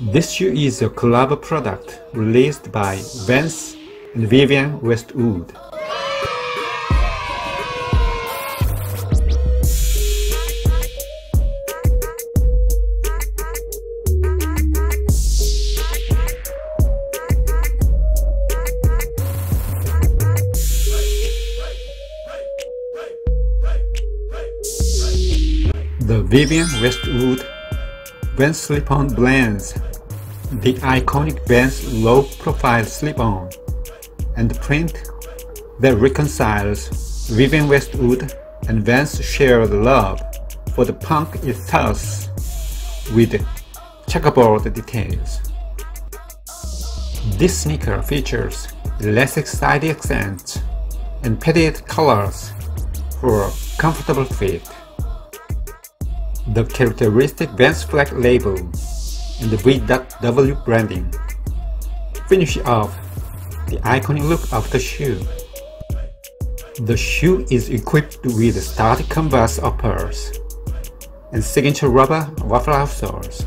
This shoe is a collab product released by Vans and Vivienne Westwood. The Vivienne Westwood Vans slip-on blends the iconic Vans low-profile slip-on and print that reconciles Vivienne Westwood and Vans shared love for the punk ethos with checkerboard details. This sneaker features less exciting accents and padded colors for a comfortable fit. The characteristic Vans flag label and the V.W branding finish off the iconic look of the shoe. The shoe is equipped with static canvas uppers and signature rubber waffle outsoles.